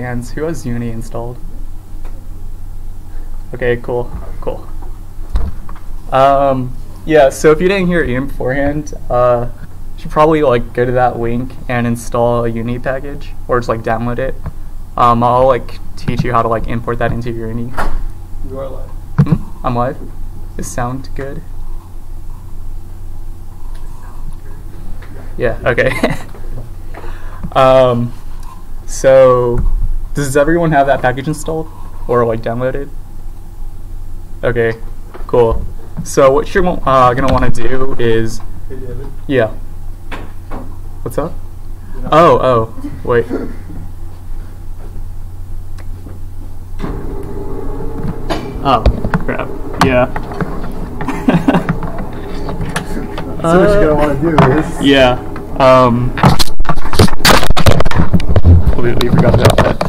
hands, who has Uni installed? Okay, cool, cool. Um, yeah, so if you didn't hear Ian beforehand, uh, you should probably like go to that link and install a Uni package, or just like download it. Um, I'll like teach you how to like import that into your Unity. You are live. Hmm? I'm live. Does sound good? Yeah. Okay. um, so does everyone have that package installed or like downloaded? Okay. Cool. So what you're uh, gonna want to do is, Hey yeah. What's up? Oh, oh, wait. Oh, crap. Yeah. So what you're gonna want to do is Yeah. Um. Completely forgot about that.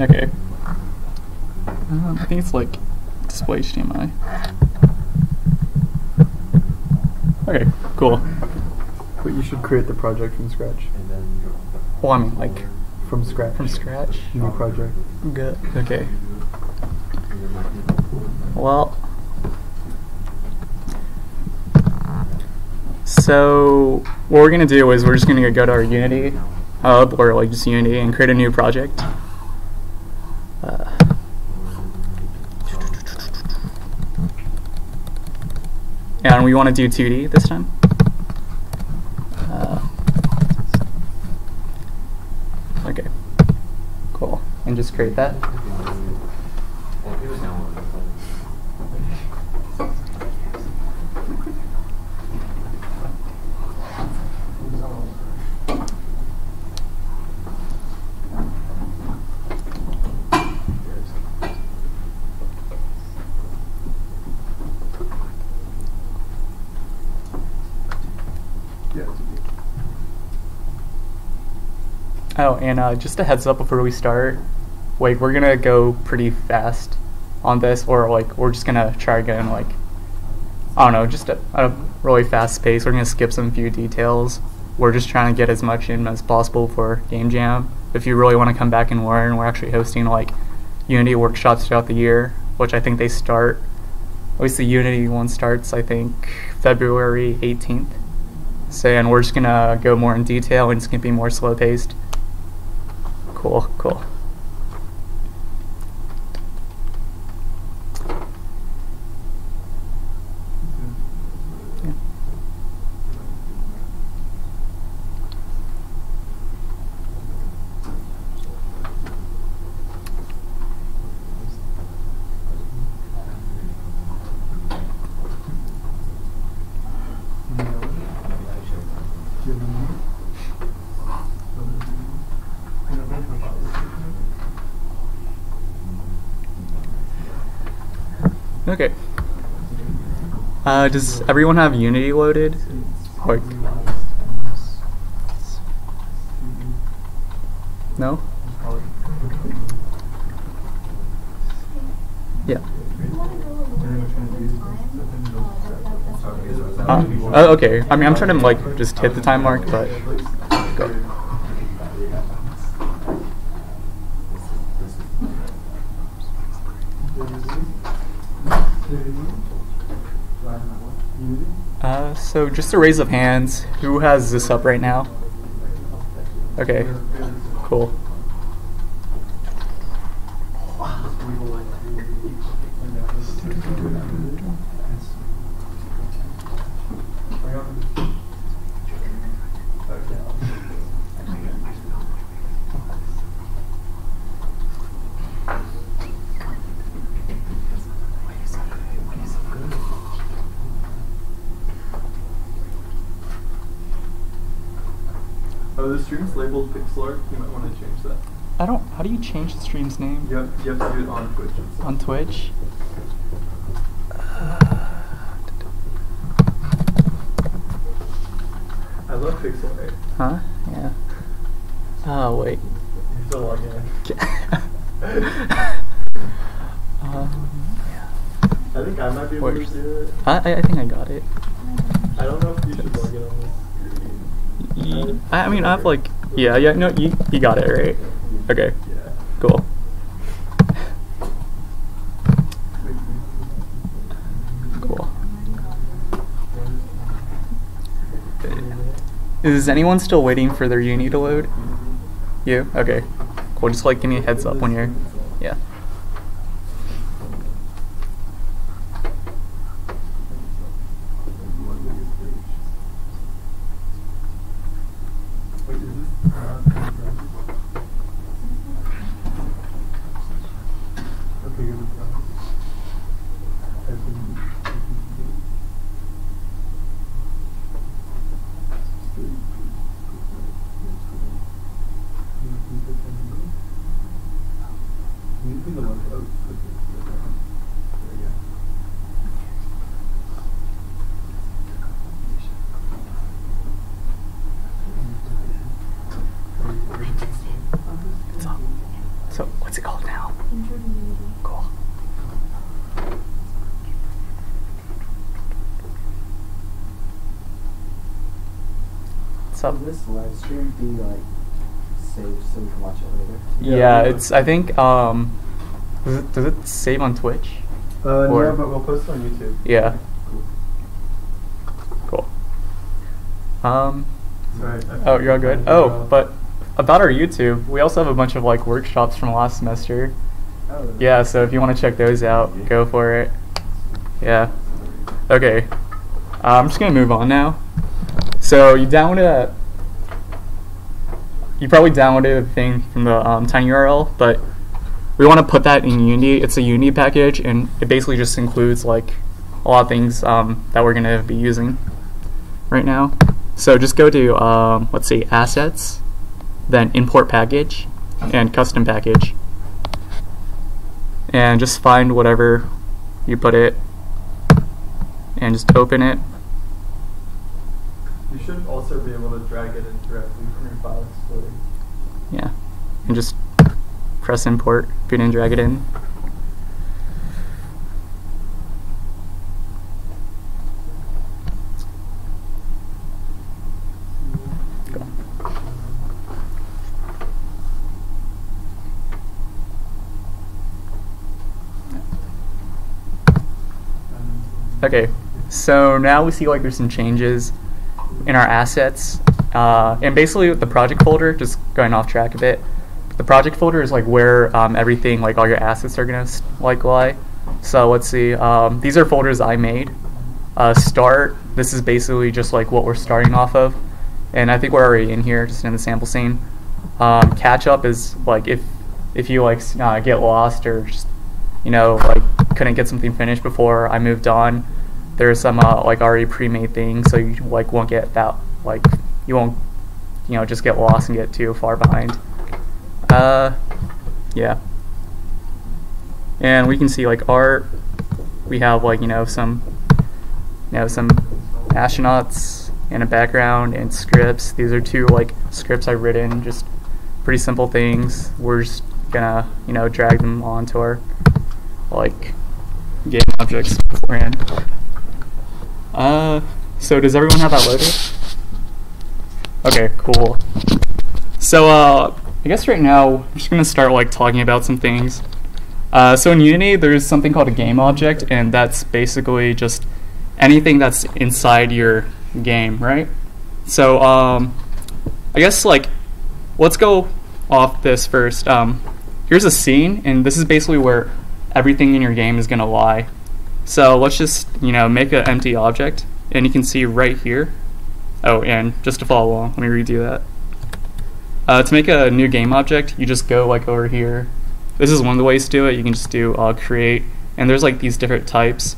Okay. Um, I think it's like display HDMI. Okay, cool. But you should create the project from scratch. Well, I mean, like From scratch. from scratch. New project. Good. Okay. Well. So what we're gonna do is we're just gonna go to our Unity hub or like just Unity and create a new project. Uh, and we want to do 2D this time. Uh, okay. Cool. And just create that. Yeah. Oh, and uh, just a heads up before we start, like we're gonna go pretty fast on this, or like we're just gonna try again. like I don't know, just a, a really fast pace. We're gonna skip some few details. We're just trying to get as much in as possible for Game Jam. If you really want to come back and learn, we're actually hosting like Unity workshops throughout the year, which I think they start. At least the Unity one starts, I think, February 18th. So, and we're just gonna go more in detail, and it's gonna be more slow paced. Cool, cool. Okay. Uh, does everyone have Unity loaded? Like, no? Yeah. Uh, oh, okay. I mean, I'm trying to like just hit the time mark, but go. Uh, so just a raise of hands. Who has this up right now? Okay. Cool. Oh, the stream's labeled pixel art. You might want to change that. I don't. How do you change the stream's name You have, you have to do it on Twitch. itself. on Twitch? I love pixel art. Huh? Yeah. Oh wait. You're still logging in. um, yeah. I think I might be able to do it. I, I I think I got it. I don't know if you should log it on screen. I I mean, I've like, yeah, yeah, no, you, you got it, right? Okay, Yeah. cool. Cool. Is anyone still waiting for their uni to load? You? Okay. Cool, just like give me a heads up when you're, yeah. Wait, is this not Okay, good. So, so what's it called now? Cool. What's up? Will this live stream be like saved so we can watch it later? Yeah, Yeah, it's. I think. Um, does it, does it save on Twitch? Uh, Or- yeah, but we'll post it on YouTube. Yeah. Cool. Cool. Um. Sorry. Oh, you're all good. Oh, but about our YouTube, we also have a bunch of like workshops from last semester. Oh. Yeah, so if you want to check those out, go for it. Yeah. Okay. Uh, I'm just gonna move on now. So you downloaded a. You probably downloaded the thing from the um, TinyURL, but we want to put that in Unity. It's a Unity package, and it basically just includes like a lot of things um, that we're gonna be using right now. So just go to um, let's see, assets, then import package, and custom package and just find whatever you put it and just open it You should also be able to drag it in directly from your file explorer. Yeah. And just press import if didn't drag it in. Okay, so now we see like there's some changes in our assets, uh, and basically with the project folder. Just going off track a bit, the project folder is like where um, everything, like all your assets, are gonna like lie. So let's see. Um, these are folders I made. Uh, start. This is basically just like what we're starting off of, and I think we're already in here, just in the sample scene. Um, catch up is like if if you like uh, get lost or just you know like couldn't get something finished before I moved on. There's some uh, like already pre-made things, so you like won't get that like you won't you know just get lost and get too far behind. Uh, yeah. And we can see like art. We have like you know some you know some astronauts in a background and scripts. These are two like scripts I've written, just pretty simple things. We're just gonna you know drag them onto our like game objects beforehand. Uh, so does everyone have that loaded? Okay, cool. So uh, I guess right now I'm just gonna start like talking about some things. Uh, so in Unity, there's something called a game object, and that's basically just anything that's inside your game, right? So um, I guess like let's go off this first. Um, here's a scene, and this is basically where everything in your game is gonna lie. So let's just you know make an empty object, and you can see right here. Oh, and just to follow along, let me redo that. Uh, to make a new game object, you just go like over here. This is one of the ways to do it. You can just do uh, create, and there's like these different types.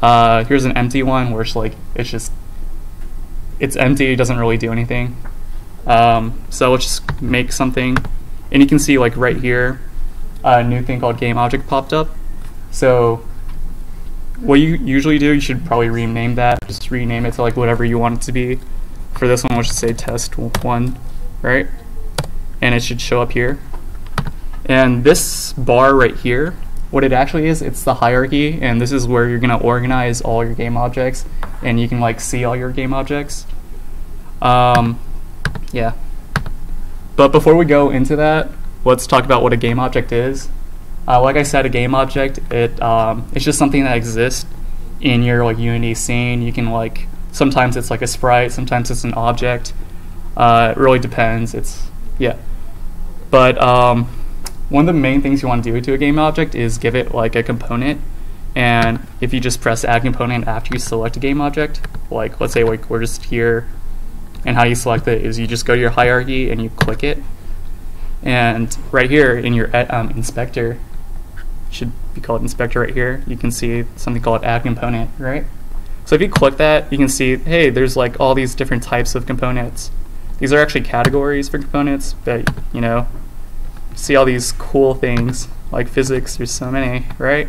Uh, here's an empty one where it's like it's just it's empty. It doesn't really do anything. Um, so let's just make something, and you can see like right here, a new thing called game object popped up. So what you usually do, you should probably rename that. Just rename it to like whatever you want it to be. For this one, let's just say test one, right? And it should show up here. And this bar right here what it actually is, it's the hierarchy, and this is where you're gonna organize all your game objects, and you can like see all your game objects. Um, yeah. But before we go into that, let's talk about what a game object is. Uh, like I said, a game object it um, it's just something that exists in your like Unity scene. You can like sometimes it's like a sprite, sometimes it's an object. Uh, it really depends. It's yeah. But um, one of the main things you want to do to a game object is give it like a component. And if you just press add component after you select a game object, like let's say like we're just here, and how you select it is you just go to your hierarchy and you click it. And right here in your uh, um, inspector, should be called inspector right here, you can see something called add component, right? So if you click that, you can see, hey, there's like all these different types of components. These are actually categories for components, but you know, see all these cool things like physics, there's so many, right?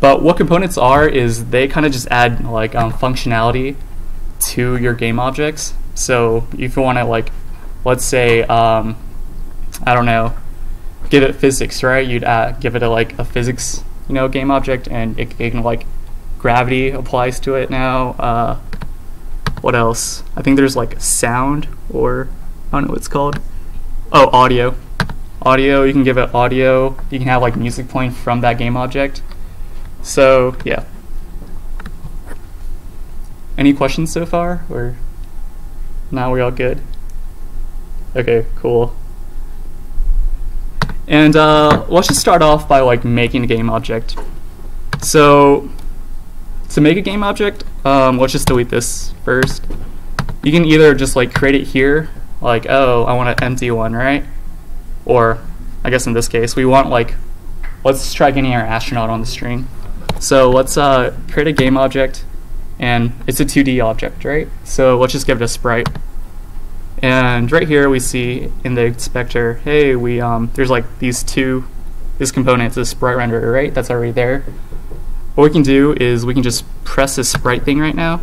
But what components are is they kind of just add like um, functionality to your game objects. So if you want to like, let's say, um, I don't know, give it physics, right? You'd uh, give it a like a physics, you know, game object, and it, it can like gravity applies to it now. Uh, what else? I think there's like sound or I don't know what it's called. Oh, audio. Audio. You can give it audio. You can have like music playing from that game object. So yeah. Any questions so far, or now we're all good? Okay, cool. And uh, let's just start off by like making a game object. So to make a game object, um, let's just delete this first. You can either just like create it here, like oh I want an empty one, right? Or I guess in this case we want like let's try getting our astronaut on the string. So let's uh, create a game object, and it's a 2D object, right? So let's just give it a sprite. And right here we see in the inspector, hey, we um, there's like these two, this component, a sprite renderer, right? That's already there. What we can do is we can just press this sprite thing right now,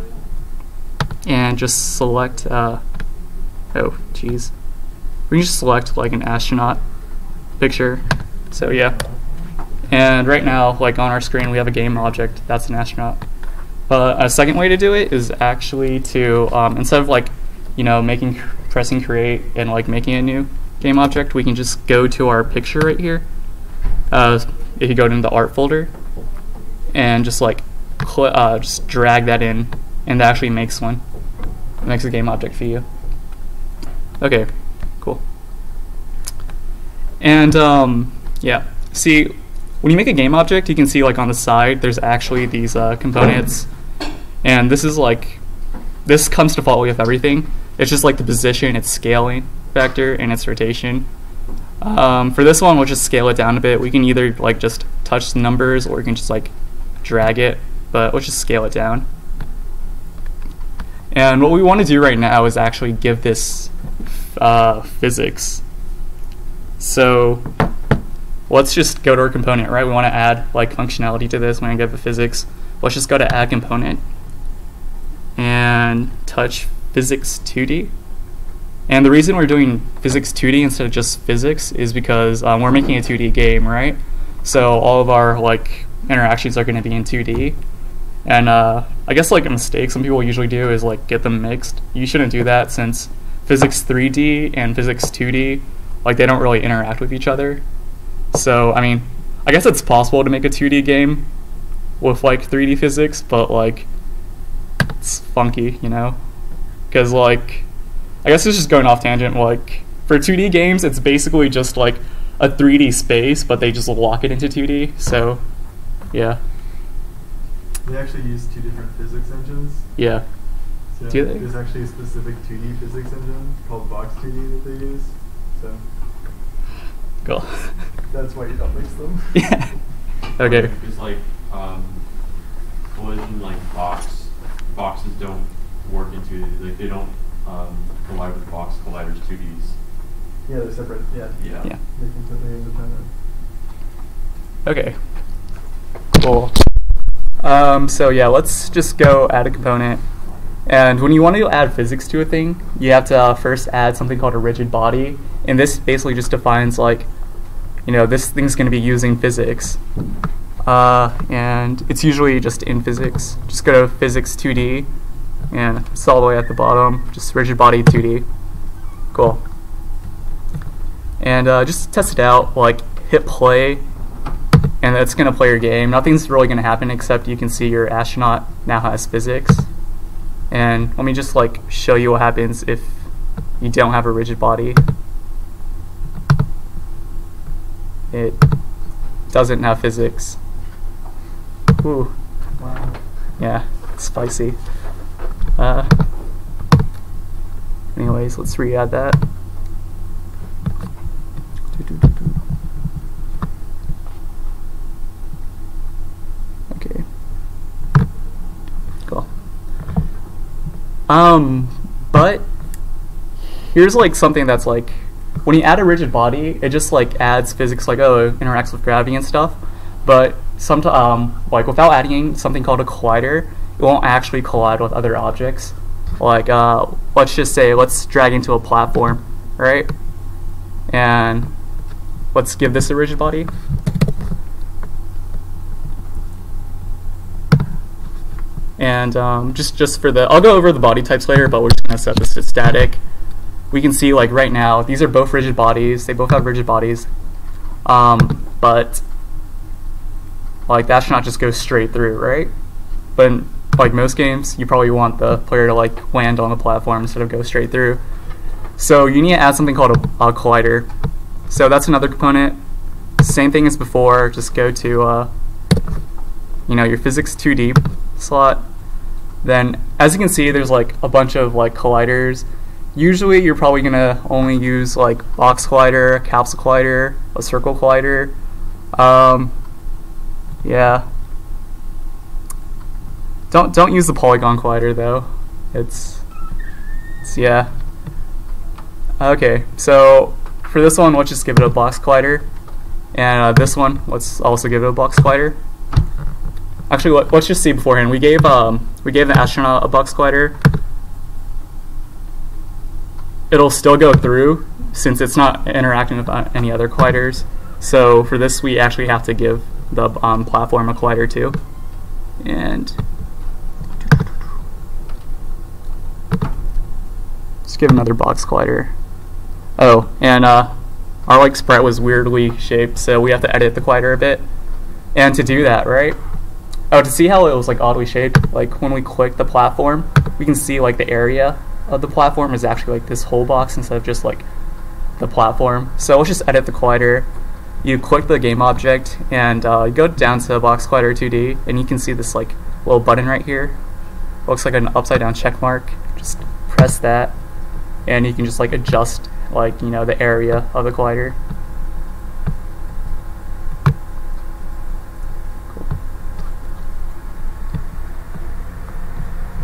and just select, uh, oh, geez. We can just select like an astronaut picture. So yeah. And right now, like on our screen, we have a game object. That's an astronaut. But a second way to do it is actually to, um, instead of like, you know, making pressing create and like making a new game object, we can just go to our picture right here. Uh, if you go into the art folder and just like uh, just drag that in, and that actually makes one. It makes a game object for you. Okay, cool. And um, yeah, see, when you make a game object, you can see like on the side, there's actually these uh, components, and this is like, this comes to default with everything. It's just like the position, its scaling factor, and its rotation. Um, for this one, we'll just scale it down a bit. We can either like just touch the numbers, or we can just like drag it, but let's just scale it down. And what we want to do right now is actually give this uh, physics. So let's just go to our component, right? We want to add like functionality to this. We want to give it physics. Let's just go to add component and touch physics 2D. And the reason we're doing physics 2D instead of just physics is because um, we're making a 2D game, right? So all of our like interactions are going to be in 2D. And uh, I guess like a mistake some people usually do is like get them mixed. You shouldn't do that since physics 3D and physics 2D like they don't really interact with each other. So I mean, I guess it's possible to make a 2D game with like 3D physics, but like it's funky, you know? Because like I guess it's just going off tangent. Like for 2D games, it's basically just like a 3D space, but they just lock it into 2D. So yeah, They actually use two different physics engines. yeah. So Do they? There's actually a specific 2D physics engine called Box 2D that they use. So Cool. that's why you don't mix them. yeah. Okay. It's like um, collision like box boxes don't work into like they don't um, collide with box colliders 2Ds. Yeah, they're separate. Yeah. Yeah. Yeah. They're completely independent. Okay. Cool. Um, so yeah, let's just go add a component. And when you want to add physics to a thing, you have to uh, first add something called a rigid body. And this basically just defines like you know, this thing's going to be using physics. Uh, and it's usually just in physics. Just go to physics 2D, and it's all the way at the bottom, just rigid body 2D. Cool. And uh, just test it out, like hit play, and it's going to play your game. Nothing's really going to happen except you can see your astronaut now has physics. And let me just like show you what happens if you don't have a rigid body. It doesn't have physics. Ooh, Wow. yeah, spicy. Uh, anyways, let's re-add that. Cool. Um, but here's like something that's like when you add a rigid body, it just like adds physics like oh it interacts with gravity and stuff. But some um like without adding something called a collider, it won't actually collide with other objects. Like uh let's just say let's drag into a platform, right? And let's give this a rigid body. And um, just just for the, I'll go over the body types later, but we're just gonna set this to static. We can see like right now, these are both rigid bodies. They both have rigid bodies, um, but like that should not just go straight through, right? But in, like most games, you probably want the player to like land on the platform instead of go straight through. So you need to add something called a, a collider. So that's another component. Same thing as before. Just go to uh, you know your physics 2D slot. Then, as you can see, there's like a bunch of like colliders. Usually, you're probably gonna only use like box collider, capsule collider, a circle collider. Um, yeah. Don't don't use the polygon collider though. It's it's yeah. Okay, so for this one, let's just give it a box collider, and uh, this one, let's also give it a box collider. Actually, let, us just see beforehand. We gave um we gave the astronaut a box collider. It'll still go through since it's not interacting with uh, any other colliders. So for this, we actually have to give the um, platform a collider too. And let's give another box collider. Oh, and uh, our like sprite was weirdly shaped, so we have to edit the collider a bit. And to do that, right? Oh, to see how it was like oddly shaped, like when we click the platform, we can see like the area of the platform is actually like this whole box instead of just like the platform. So let's just edit the collider. You click the game object and uh, go down to box collider 2D and you can see this like little button right here. looks like an upside down check mark. Just press that and you can just like adjust like you know the area of the collider.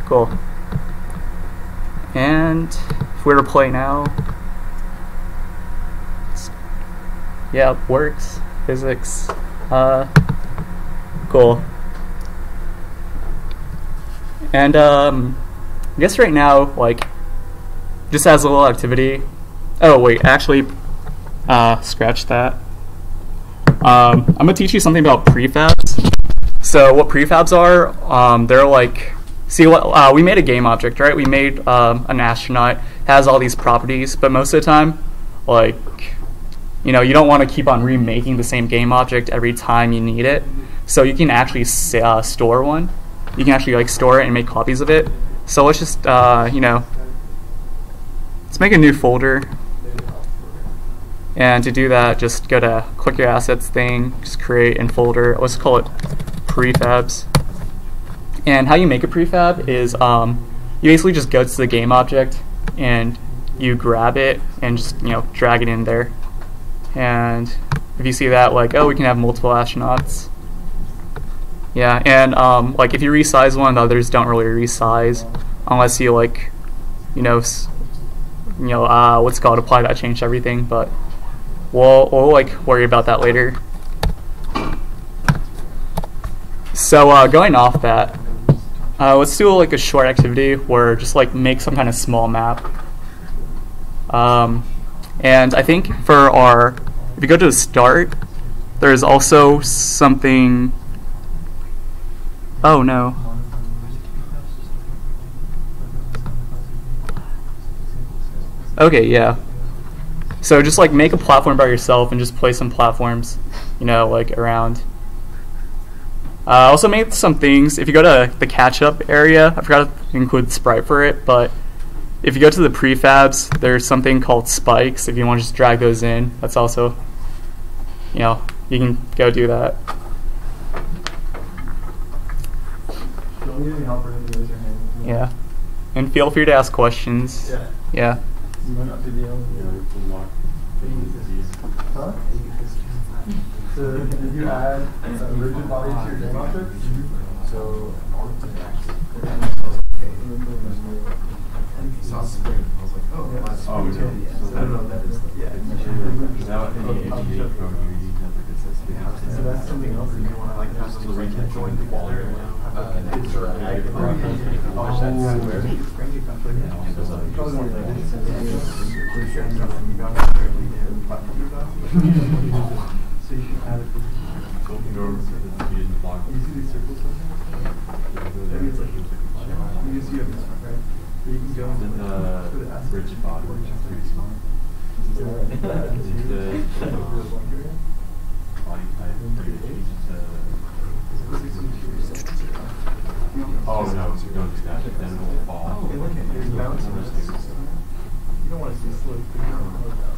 Cool. And if we were to play now, yeah, works. Physics. Uh, cool. And um, I guess right now, like, just as a little activity. Oh wait, actually, uh, scratch that. Um, I'm gonna teach you something about prefabs. So what prefabs are? Um, they're like, see what uh, we made a game object, right? We made um, an astronaut has all these properties, but most of the time, like, you know, you don't want to keep on remaking the same game object every time you need it. So you can actually uh, store one. You can actually like store it and make copies of it. So let's just, uh, you know, let's make a new folder. And to do that, just go to click your assets thing, just create in folder. Let's call it prefabs. And how you make a prefab is um, you basically just go to the game object and you grab it and just you know drag it in there. And if you see that, like oh, we can have multiple astronauts. Yeah, and um, like if you resize one, the others don't really resize unless you like, you know, you know, uh, what's called apply that change everything. But we'll we'll like worry about that later. So uh, going off that, uh, let's do like a short activity where just like make some kind of small map. Um, and I think for our if you go to the start, there's also something. Oh no. Okay, yeah. So just like make a platform by yourself and just place some platforms, you know, like around. Uh, also made some things. If you go to the catch up area, I forgot to include Sprite for it, but if you go to the prefabs, there's something called spikes. If you want to just drag those in, that's also, you know, you can go do that. If you need any help or anything, raise your hand. Yeah. And feel free to ask questions. Yeah. Yeah. So did you add a rigid body to your game object? So, Oh, we do. So I don't know what that is. Yeah. is that what any AGA code you like a system? So that's something else that you want to like have So them we like can join join together and together. have Uh, like it's a right. drag and Oh, drop. that's Oh, where- that's great. You can play Yeah, with so it. like- Probably one of the things is like, you can drag and drop and you don't have to really do the platform you got. So you can add it. to- So we can go over to the block. You see these circles on here? Maybe it's like, you see it, right? But you can go the body, which is pretty small. Is there like that Is too? the, Like the blank area? Body type, where you change it. Uh, oh, no, don't do that, then it will fall. Oh, and then there's bounce. You don't want to see slope,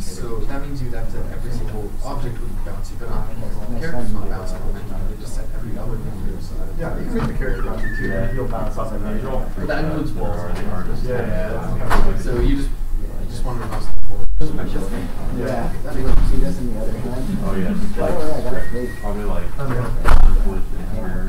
so that means you'd have to, every single object would be bouncy, but not the character's not bouncing momentum, they just set every other thing to the side. Yeah, you can make the character bouncy too, Yeah. you'll bounce off the neutral. But that includes walls. Or the artist. Yeah, yeah, of- So you just, you just wanted to bounce the floor. Yeah, that makes, see this in the other hand? Oh, yeah, Don't worry, I got it. Probably like Okay. and where,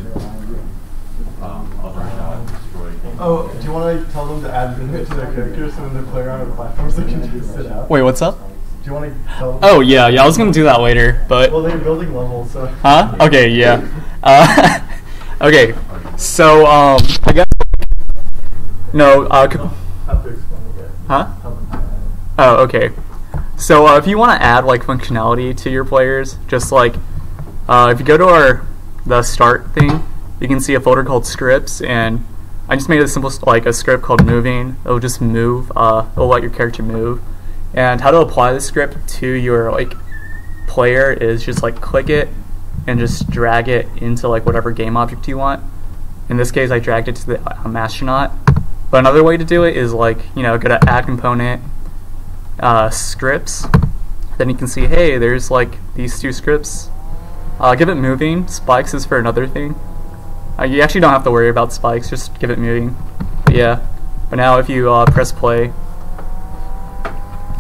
um, other shot destroyed. Oh, do you want to tell them to add limit to their characters so when they play around with platforms they can just sit out? Wait, what's up? Do you want to tell them? Oh yeah, yeah. I was gonna do that later, but Well, they're building levels, so. huh? Okay, yeah. Uh, okay, so um, I guess no. Uh, Have to explain it. huh? Oh, okay. So uh, if you want to add like functionality to your players, just like uh, if you go to our the start thing, you can see a folder called scripts, and I just made a simple like a script called moving. It'll just move. Uh, it'll let your character move. And how to apply the script to your like player is just like click it and just drag it into like whatever game object you want. In this case, I dragged it to the um, astronaut. But another way to do it is like you know go to add component uh, scripts. Then you can see, hey, there's like these two scripts. Uh, give it moving. Spikes is for another thing. Uh, you actually don't have to worry about spikes. Just give it moving. But yeah. But now if you uh, press play,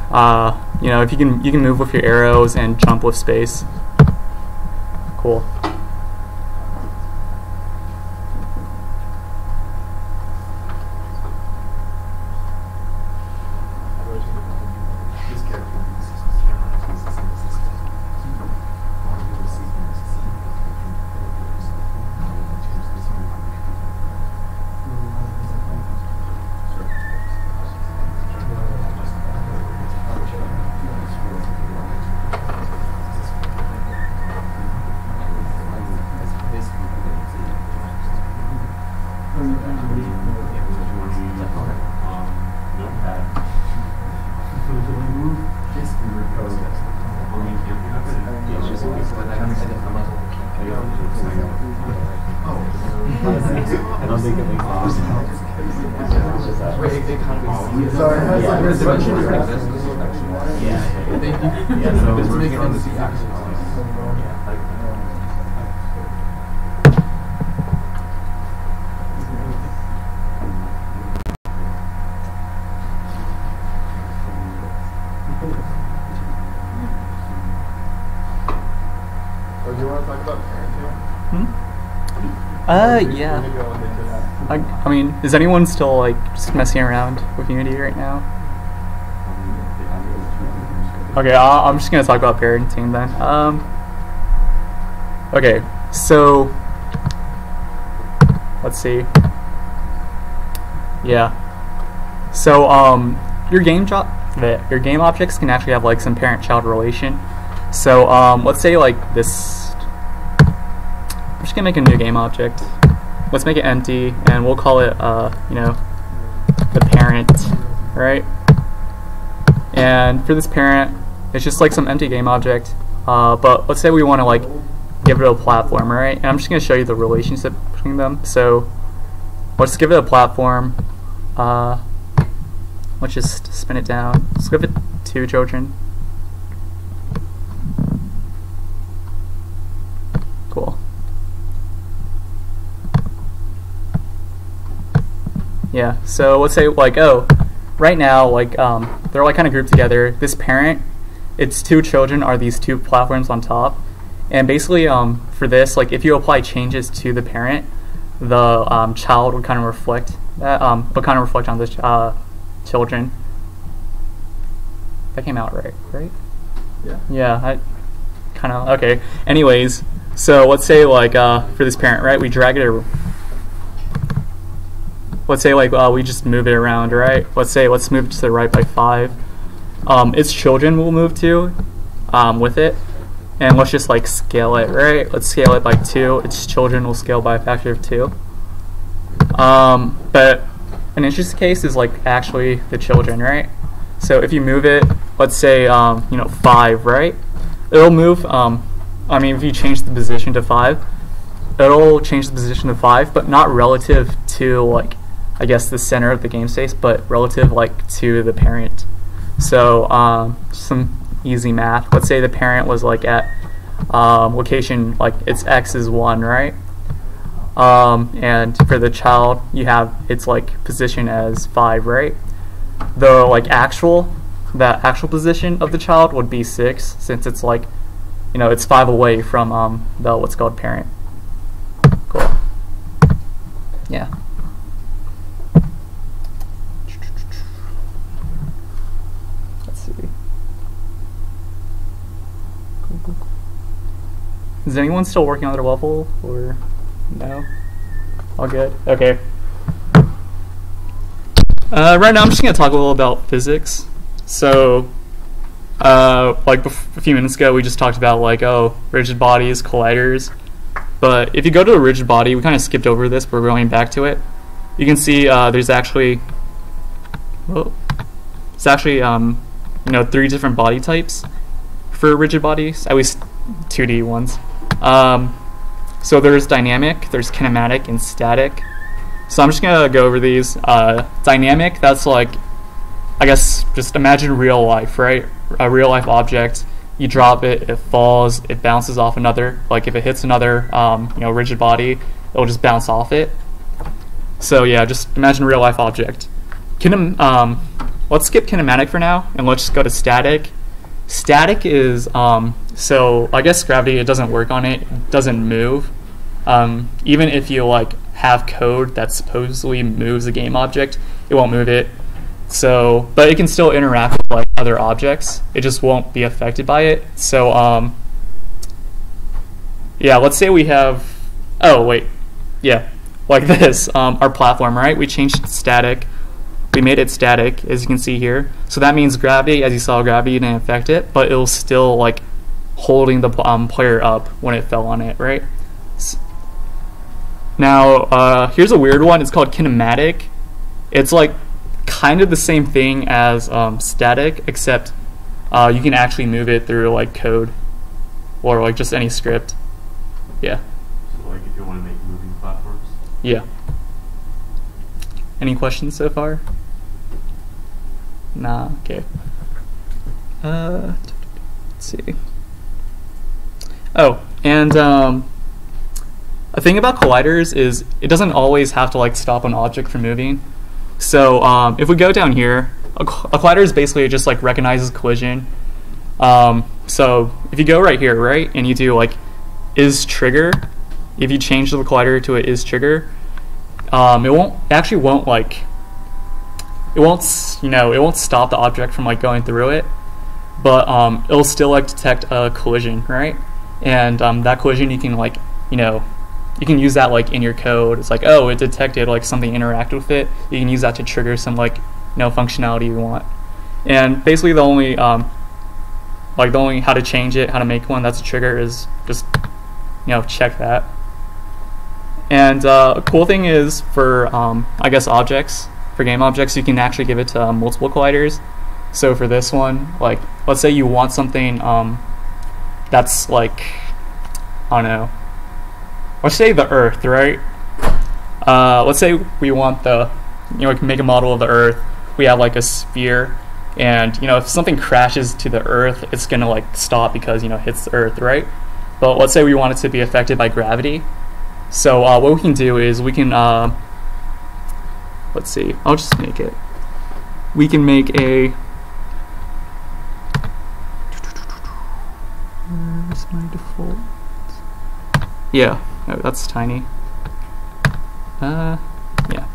uh, you know if you can you can move with your arrows and jump with space. Cool. the dimension is like this. This is actually yeah. yeah. yeah. So it's making it into the. Uh, yeah. I, I mean, is anyone still, like, just messing around with Unity right now? Okay, i I'm just gonna talk about parenting then. Um, okay, so let's see. Yeah. So um, your game job, your game objects can actually have like some parent-child relation. So um, let's say like this. I'm just gonna make a new game object. Let's make it empty, and we'll call it uh, you know, the parent, right? And for this parent, it's just like some empty game object. Uh, but let's say we want to like give it a platform, right? And I'm just going to show you the relationship between them. So let's give it a platform. Uh, let's just spin it down. Let's give it two children. Cool. Yeah. So let's say like oh, right now like um they're like kind of grouped together. This parent, its two children are these two platforms on top, and basically um for this like if you apply changes to the parent, the um, child would kind of reflect that um would kind of reflect on the ch- uh, children. That came out right, right? Yeah. Yeah, I kind of okay. Anyways, so let's say like uh, for this parent, right? We drag it. Ar- let's say like uh, we just move it around, right? Let's say let's move it to the right by five. Um, its children will move to um, with it, and let's just like scale it, right? Let's scale it by two. Its children will scale by a factor of two. Um, but an interesting case is like actually the children, right? So if you move it, let's say um, you know five, right? It'll move. Um, I mean, if you change the position to five, it'll change the position to five, but not relative to like I guess the center of the game space, but relative like to the parent. So um, some easy math. Let's say the parent was like at um, location like its x is one, right? Um, and for the child, you have its like position as five, right? The like actual, that actual position of the child would be six, since it's like, you know, it's five away from um, the what's called parent. Cool. Yeah. Let's see. Cool, cool, cool. Is anyone still working on their level or no? All good. Okay. Uh, right now, I'm just gonna talk a little about physics. So, uh, like a few minutes ago, we just talked about like oh, rigid bodies, colliders. But if you go to a rigid body, we kind of skipped over this, but we're going back to it. You can see uh, there's actually, whoa, it's actually um, you know three different body types for rigid bodies, at least 2D ones. Um, so there's dynamic, there's kinematic, and static. So I'm just gonna go over these. Uh, dynamic, that's like, I guess, just imagine real life, right? A real life object. You drop it, it falls, it bounces off another. Like if it hits another, um, you know, rigid body, it'll just bounce off it. So yeah, just imagine a real life object. Kinem, um, let's skip kinematic for now, and let's just go to static. Static is um, so I guess gravity it doesn't work on it, it doesn't move. Um, even if you like have code that supposedly moves a game object, it won't move it. So, but it can still interact with like other objects. It just won't be affected by it. So, um, yeah, let's say we have. Oh wait, yeah, like this. Um, our platform, right? We changed static. We made it static, as you can see here. So that means gravity, as you saw, gravity didn't affect it, but it was still like holding the um, player up when it fell on it, right? Now, uh, here's a weird one. It's called kinematic. It's like kind of the same thing as um, static, except uh, you can actually move it through like code or like just any script. Yeah, So like if you want to make moving platforms. yeah. Any questions so far? Nah. Okay. Uh, let's see. Oh, and um, a thing about colliders is it doesn't always have to like stop an object from moving. So um, if we go down here, a, a collider is basically just like recognizes collision. Um, so if you go right here, right, and you do like is trigger, if you change the collider to a is trigger, um, it won't it actually won't like it won't you know it won't stop the object from like going through it, but um, it'll still like detect a collision, right? And um, that collision you can like you know you can use that like in your code. It's like oh it detected like something interacted with it. You can use that to trigger some like you know functionality you want. And basically the only um, like the only how to change it, how to make one that's a trigger is just you know check that. And uh, a cool thing is for um, I guess objects for game objects you can actually give it to uh, multiple colliders. So for this one, like let's say you want something um, that's like I don't know. Let's say the Earth, right? Uh, let's say we want the you know we can make a model of the Earth. We have like a sphere, and you know if something crashes to the Earth, it's gonna like stop because you know it hits the Earth, right? But let's say we want it to be affected by gravity. So uh, what we can do is we can uh, let's see. I'll just make it. We can make a. Where's my default? Yeah, oh, that's tiny. Uh, yeah.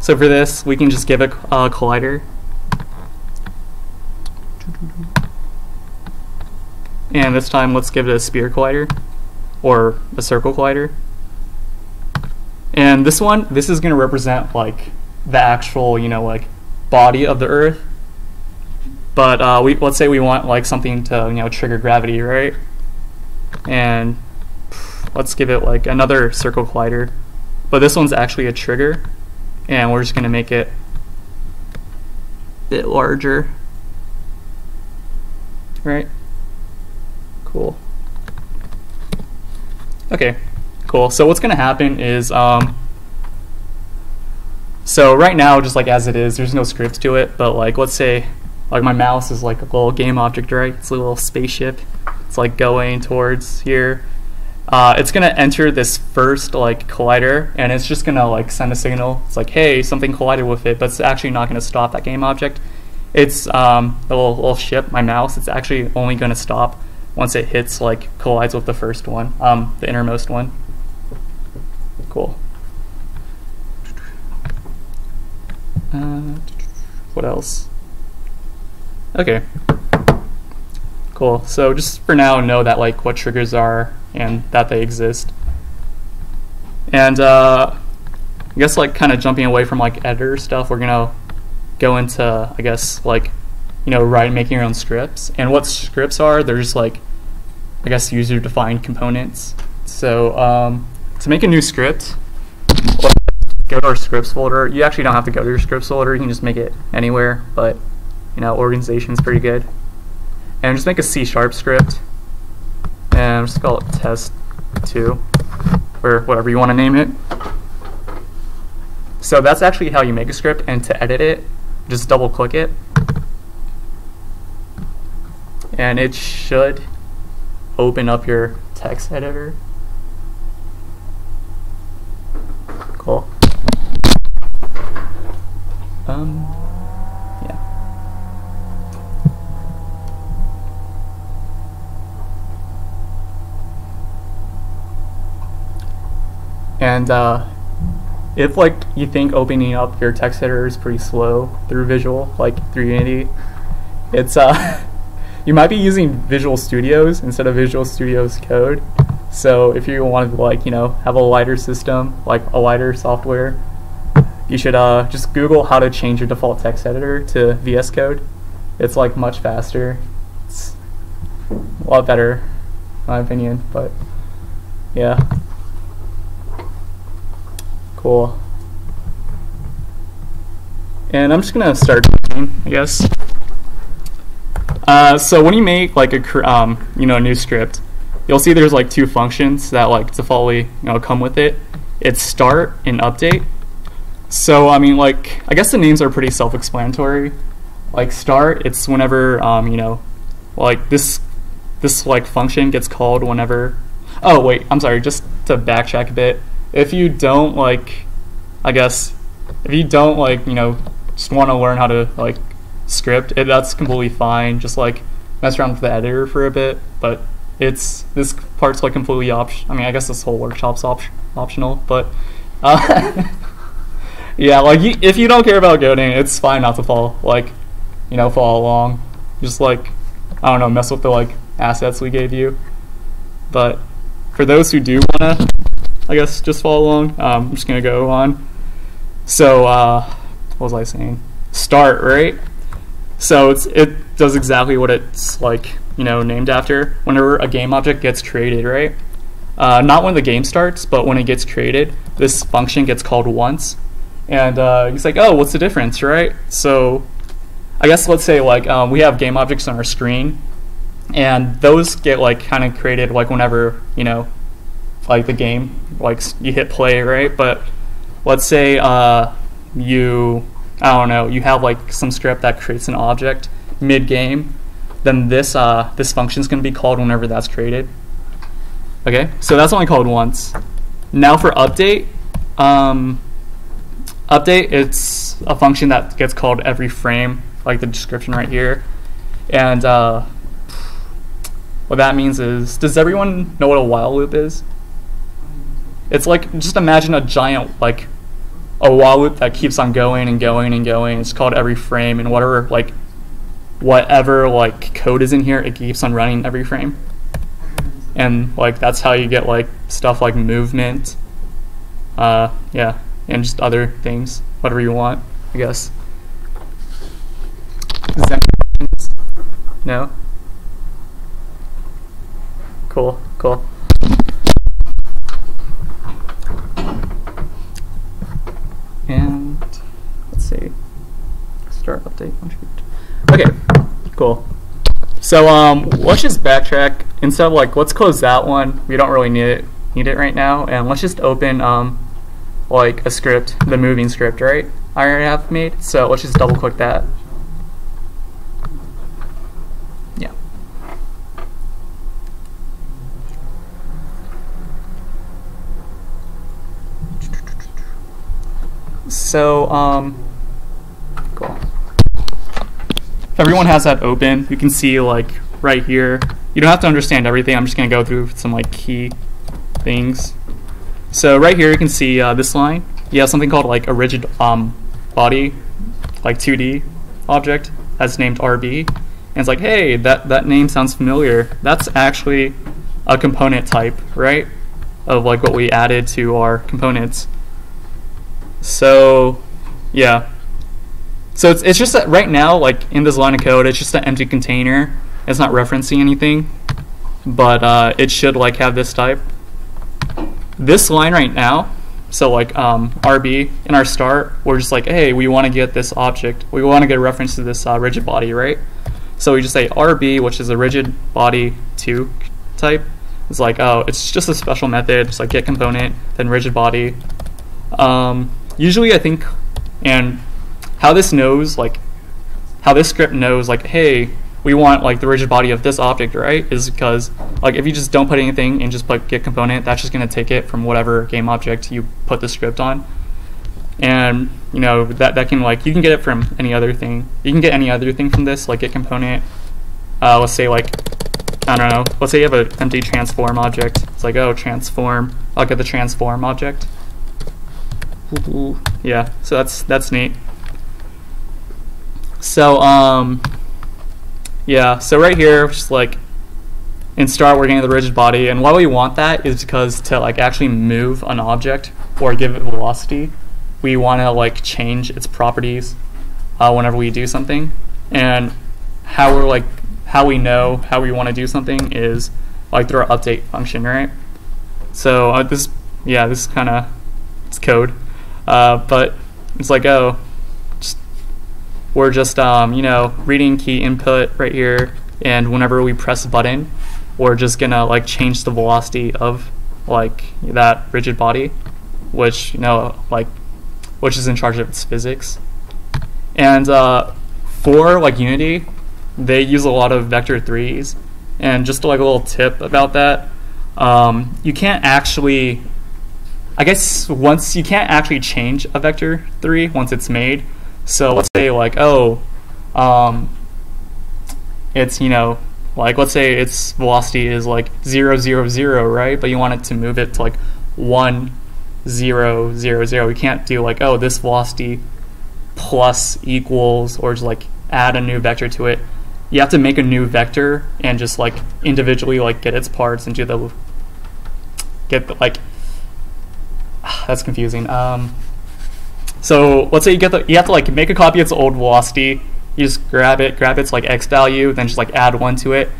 So for this, we can just give it a collider. And this time, let's give it a sphere collider or a circle collider. And this one, this is going to represent like the actual, you know, like body of the Earth. But uh, we let's say we want like something to you know trigger gravity, right? And let's give it like another circle collider. But this one's actually a trigger, and we're just going to make it a bit larger. Right? Cool. Okay, cool. So what's going to happen is, um, so right now, just like as it is, there's no script to it, but like let's say, like my mouse is like a little game object, right? It's a little spaceship. It's like going towards here. Uh, it's gonna enter this first like collider, and it's just gonna like send a signal. It's like, hey, something collided with it, but it's actually not gonna stop that game object. It's um, the little, little ship, my mouse. It's actually only gonna stop once it hits like collides with the first one, um, the innermost one. Cool. Uh, what else? Okay. Cool. So just for now, know that like what triggers are and that they exist. And uh, I guess like kind of jumping away from like editor stuff, we're gonna go into I guess like you know writing making your own scripts. And what scripts are? They're just like I guess user defined components. So um, to make a new script, go to our scripts folder. You actually don't have to go to your scripts folder. You can just make it anywhere, but you know organization's pretty good. And just make a C sharp script, and just call it test two, or whatever you want to name it. So that's actually how you make a script, and to edit it, just double click it, and it should open up your text editor. Cool. Um, yeah. And uh, if like you think opening up your text editor is pretty slow through Visual, like through Unity, it's uh, you might be using Visual Studios instead of Visual Studios Code. So if you want to like you know have a lighter system, like a lighter software, you should uh, just Google how to change your default text editor to VS Code. It's like much faster. It's a lot better, in my opinion. But yeah, cool. And I'm just gonna start, I guess. Uh, so when you make like a um, you know a new script, you'll see there's like two functions that like defaultly you know come with it. It's start and update. So I mean like I guess the names are pretty self-explanatory. Like start, it's whenever um, you know like this this like function gets called whenever. Oh wait, I'm sorry. Just to backtrack a bit, if you don't like, I guess if you don't like you know just want to learn how to like script, it, that's completely fine. Just like mess around with the editor for a bit, but it's this part's like completely option. I mean, I guess this whole workshop's op- optional, but uh, yeah, like if you don't care about coding, it's fine not to follow. Like, you know, follow along. Just like I don't know, mess with the like assets we gave you. But for those who do wanna, I guess just follow along. Um, I'm just gonna go on. So uh, what was I saying? Start right. So it's it does exactly what it's like you know named after. Whenever a game object gets created, right? Uh, not when the game starts, but when it gets created, this function gets called once, and uh, it's like, oh, what's the difference, right? So I guess let's say like um, we have game objects on our screen, and those get like kind of created like whenever you know, like the game like you hit play, right? But let's say uh, you I don't know you have like some script that creates an object mid game, then this uh, this function is going to be called whenever that's created. Okay, so that's only called once. Now for update, um, update it's a function that gets called every frame, like the description right here, and uh, what that means is, does everyone know what a while loop is? It's like just imagine a giant like a while loop that keeps on going and going and going. It's called every frame, and whatever like whatever like code is in here, it keeps on running every frame. And like that's how you get like stuff like movement, uh, yeah, and just other things, whatever you want, I guess. No. Cool, cool. And let's see. Start update contribute. Okay, cool. So um, let's just backtrack instead of like let's close that one. We don't really need it need it right now, and let's just open um, like a script, the moving script, right? I already have made. So let's just double click that. Yeah. So um, cool. If everyone has that open, you can see like right here. You don't have to understand everything. I'm just gonna go through some like key things. So right here you can see uh, this line. You have something called like a rigid um, body, like 2D object that's named RB. And it's like, hey, that, that name sounds familiar. That's actually a component type, right? Of like what we added to our components. So, yeah. So it's, it's just that right now, like in this line of code, it's just an empty container. It's not referencing anything, but uh, it should like have this type. This line right now, so like um, RB in our start, we're just like, hey, we want to get this object. We want to get a reference to this uh, rigid body, right? So we just say RB, which is a rigid body two type. It's like, oh, it's just a special method. It's like get component, then rigid body. Um, usually, I think, and how this knows, like, how this script knows, like, hey, we want like the rigid body of this object, right? Is because like if you just don't put anything and just put get component, that's just gonna take it from whatever game object you put the script on. And you know that that can like you can get it from any other thing. You can get any other thing from this, like get component. Uh, let's say like I don't know. Let's say you have an empty transform object. It's like oh transform. I'll get the transform object. Yeah, so that's that's neat. So um, yeah. So right here, just like in start, we're getting the rigid body, and why we want that is because to like actually move an object or give it velocity, we want to like change its properties uh, whenever we do something, and how we're like how we know how we want to do something is like through our update function, right? So uh, this, yeah, this is kind of it's code, uh, but it's like oh, we're just um, you know reading key input right here, and whenever we press a button, we're just gonna like change the velocity of like that rigid body, which you know like which is in charge of its physics, and uh, for like Unity, they use a lot of vector threes, and just like a little tip about that, um, you can't actually I guess once you can't actually change a vector three once it's made. So let's say like oh, um, it's you know like let's say its velocity is like zero zero zero, right? But you want it to move it to like one zero zero zero. You can't do like oh this velocity plus equals or just like add a new vector to it. You have to make a new vector and just like individually like get its parts and do the get the, like that's confusing. Um, so let's say you get the you have to like make a copy of its old velocity. You just grab it, grab its like x value, then just like add one to it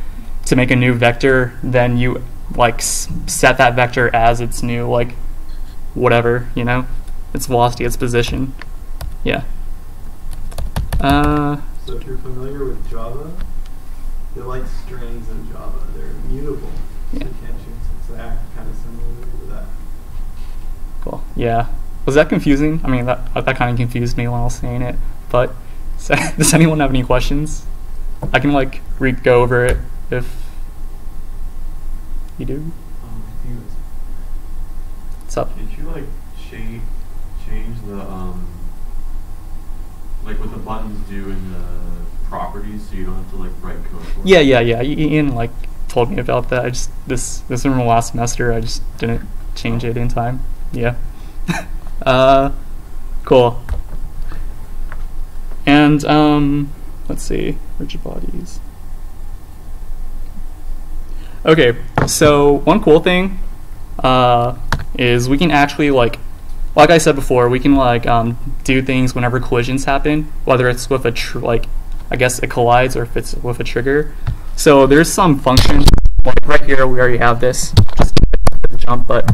to make a new vector. Then you like s- set that vector as its new like whatever you know, its velocity, its position. Yeah. Uh, So if you're familiar with Java, they're like strings in Java. They're immutable. Yeah. So you can't. So they act kind of similarly to that. Cool. Yeah. Was that confusing? I mean, that that kind of confused me when I was saying it. But does anyone have any questions? I can like re go over it if you do. Um, I think it's What's up? Can't you like change change the um like what the buttons do in the properties so you don't have to like write code for it? Yeah, yeah, yeah. Ian like told me about that. I just this this from the last semester. I just didn't change it in time. Yeah. uh, cool. And um, let's see, rigid bodies. Okay, so one cool thing uh, is we can actually like, like I said before, we can like um, do things whenever collisions happen, whether it's with a like, I guess it collides or if it's with a trigger. So there's some function like right here. We already have this. Just jump, but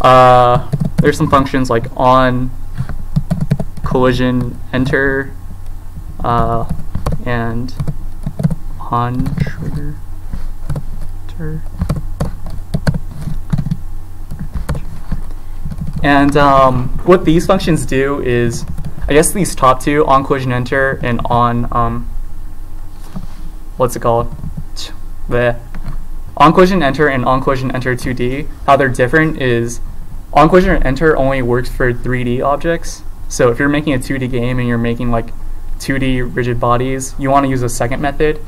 uh, there's some functions like on collision enter uh, and on trigger. enter. And um, what these functions do is, I guess these top two, on collision enter and on, um, what's it called? The on collision enter and on collision enter 2D, how they're different is on collision enter only works for 3D objects. So if you're making a 2D game and you're making like 2D rigid bodies, you want to use a second method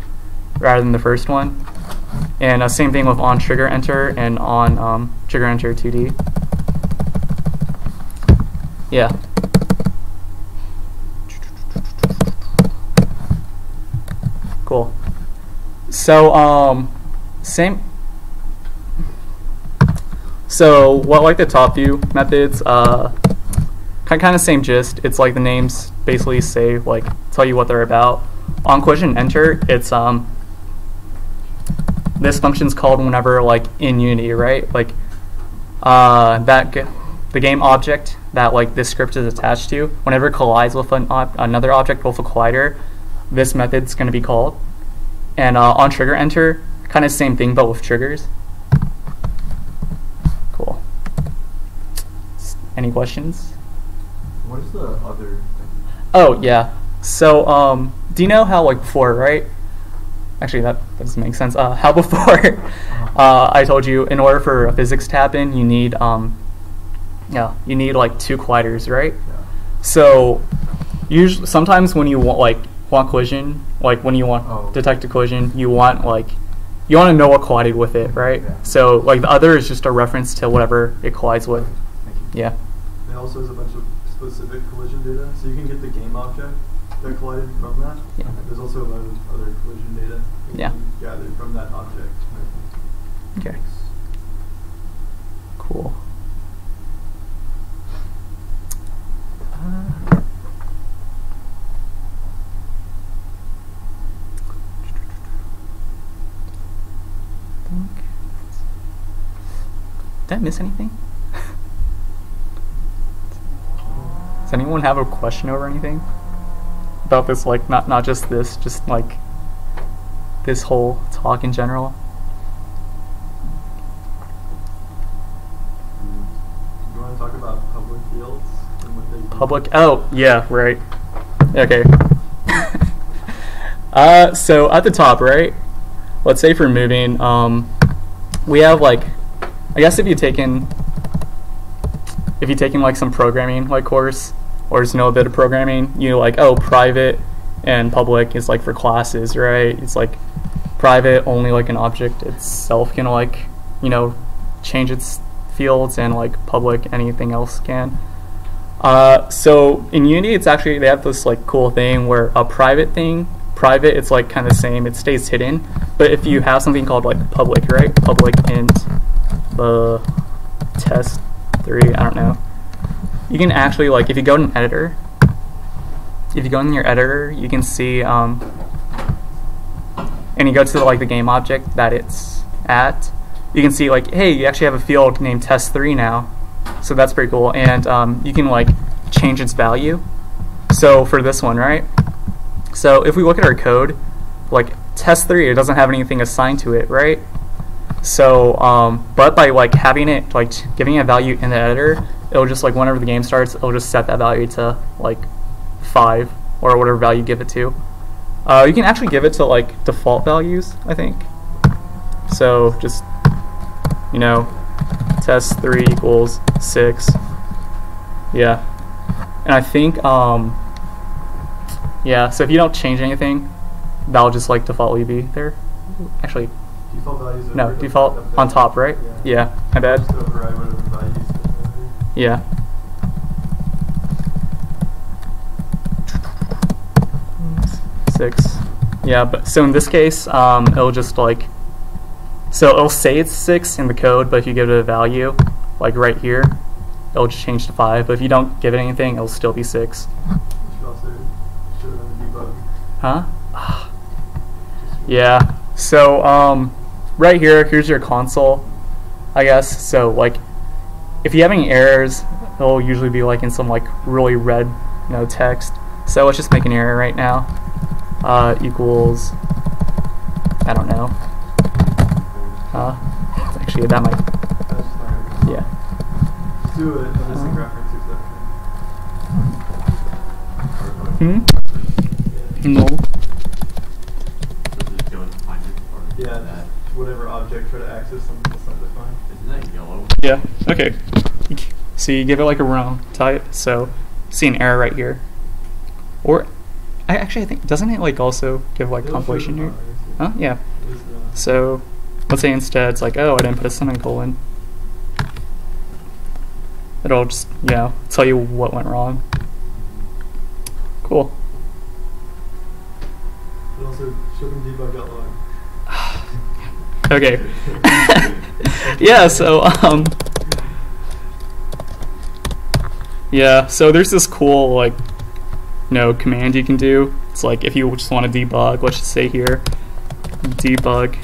rather than the first one. And uh, same thing with on trigger enter and on um, trigger enter 2D. Yeah. Cool. So, um, same. So, what like the top view methods, uh, kind kind of same gist. It's like the names basically say like tell you what they're about. On collision enter, it's um this function's called whenever like in Unity, right? Like uh, that the game object that like this script is attached to, whenever it collides with an another object with a collider, this method's going to be called. And uh, on trigger enter, kind of same thing but with triggers. Cool. S- Any questions? What is the other thing? Oh yeah. So um, do you know how like before, right? Actually, that, that doesn't make sense. Uh, how before uh, I told you, in order for a physics to happen, you need um, yeah, you need like two colliders, right? Yeah. So usually, sometimes when you want like want collision, like when you want Oh. detect a collision, you want like you want to know what collided with it, right? Yeah. So like the other is just a reference to whatever it collides with. Yeah. It also has a bunch of specific collision data, so you can get the game object that collided from that. Yeah. There's also a lot of other collision data that Yeah. you can gather from that object. Okay. Cool. Uh, Did I miss anything? Does anyone have a question over anything about this? Like, not not just this, just like this whole talk in general. You want to talk about public fields and what they? Public. Oh, yeah, right. Okay. uh, so at the top, right? Let's say for moving, um, we have like, I guess if you've taken, if you've taken like some programming like course or just know a bit of programming, you know like oh private and public is like for classes, right? It's like private only like an object itself can like you know change its fields and like public anything else can. Uh, so in Unity, it's actually they have this like cool thing where a private thing, private, it's like kind of the same. It stays hidden. But if you have something called like public, right? Public int the test three, I don't know. You can actually like if you go to an editor, if you go in your editor, you can see um, and you go to like the game object that it's at. You can see like, hey, you actually have a field named test3 now. So that's pretty cool. And um, you can like change its value. So for this one, right? So if we look at our code, like test3, it doesn't have anything assigned to it, right? So, um, but by like having it, like giving it a value in the editor, it'll just like whenever the game starts, it'll just set that value to like five or whatever value you give it to. Uh, you can actually give it to like default values, I think. So just you know, test three equals six. Yeah, and I think um, yeah. So if you don't change anything, that'll just like defaultly be there. Actually, Default values. no, default on top, right? Yeah, my bad. Just override whatever values. that Yeah. Six. Yeah, but so in this case, um, it'll just like, so it'll say it's six in the code, but if you give it a value, like right here, it'll just change to five. But if you don't give it anything, it'll still be six. You should also show them the debug. Huh? yeah. So um, right here, here's your console, I guess. So like, if you have any errors, it'll usually be like in some like really red, you know, text. So let's just make an error right now. Uh, equals. I don't know. Uh, actually, that might. That's. Yeah. Just do it. I'm just. Hmm. No. Does it go and find it or Yeah, whatever object try to access something yellow? Yeah. Okay. So you give it like a wrong type. So see an error right here, or I actually I think doesn't it like also give like It'll compilation here? Huh? Yeah. it So let's say instead it's like oh I didn't put a semicolon. It'll just you know tell you what went wrong. Cool. But also debug.log. Okay. yeah, so um Yeah, so there's this cool like you know command you can do. It's like if you just want to debug, let's just say here debug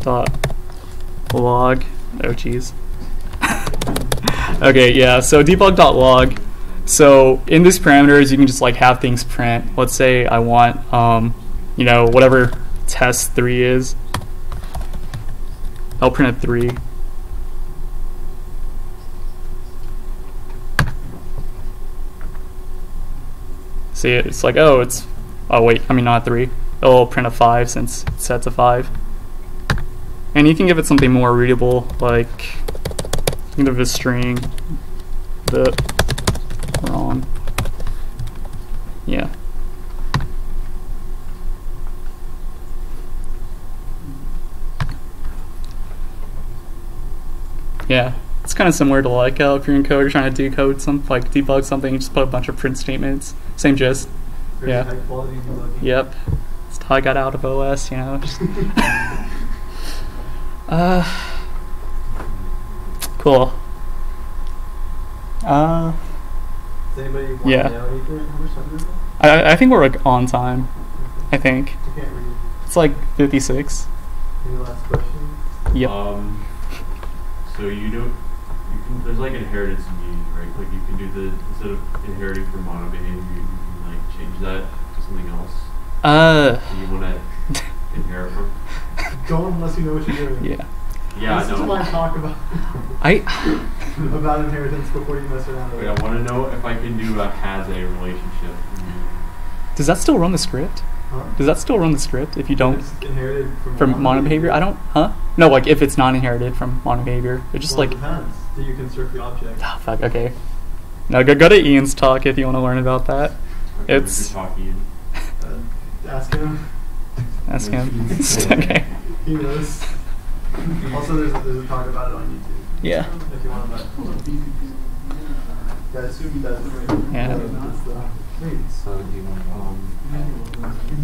dot log. Oh jeez. okay, yeah, so debug dot log. So in these parameters you can just like have things print. Let's say I want um you know whatever test 3 is. I'll print a 3. See, it's like, oh, it's, oh wait, I mean not 3. It'll print a 5 since it's set to 5. And you can give it something more readable, like, give it a string, the, wrong. Yeah. Yeah, it's kind of similar to like uh, if you're in code, you're trying to decode some, like debug something, you just put a bunch of print statements. Same gist. Very Yeah. high. Yep. That's how I got out of OS, you know. Just uh, cool. Uh, Does anybody want Yeah. to know anything? How much time is? I, I think we're like on time. I think I can't read. it's like 56. Any last questions? Yep. Um, so you don't, you can, there's like inheritance in Unity, right? Like you can do the, instead of inheriting from mono behavior, you can like change that to something else Uh, that you want to inherit from. Don't unless you know what you're doing. yeah. Yeah, I Listen to my know. talk about I about inheritance before you mess around with Wait, I want to know if I can do a has a relationship. does that still run the script? Huh? Does that still run the script if you don't It's inherited from, from mono behavior? I don't. Huh? No, like if it's not inherited from mono behavior, it just well, like it depends. Do you construct the object? Ah, fuck. Okay. Now go go to Ian's talk if you want to learn about that. Okay, It's- You're talking. Uh, ask him. Ask him. okay. He knows. also, there's a, there's a talk about it on YouTube. Yeah. If you want to. Yeah, I assume he does. Yeah. So do you want, um,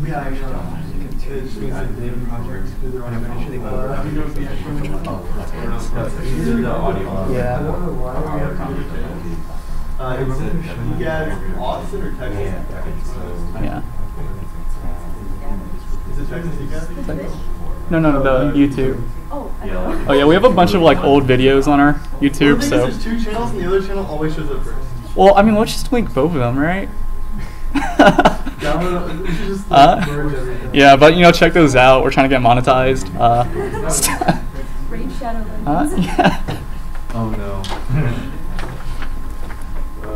Yeah, I know. It just means that they projects do their own thing. Uh, you know, the actual- these are the audio. Yeah. Uh, you guys, Austin or Texas? Yeah. Is it Texas you? No, no, no, the YouTube. Oh, Yeah, don't like- know. Oh yeah, we have a bunch of like old videos on our Well, YouTube. the thing So, is, there's two channels and the other channel always shows up first. well, I mean, let's just link both of them, right? Uh, like, merge everything. yeah, but you know, check those out. We're trying to get monetized. Uh, Raid Shadow uh, yeah. Oh no.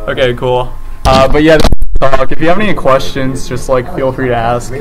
Okay, cool. Uh, but yeah, talk. If you have any questions, just like feel free to ask.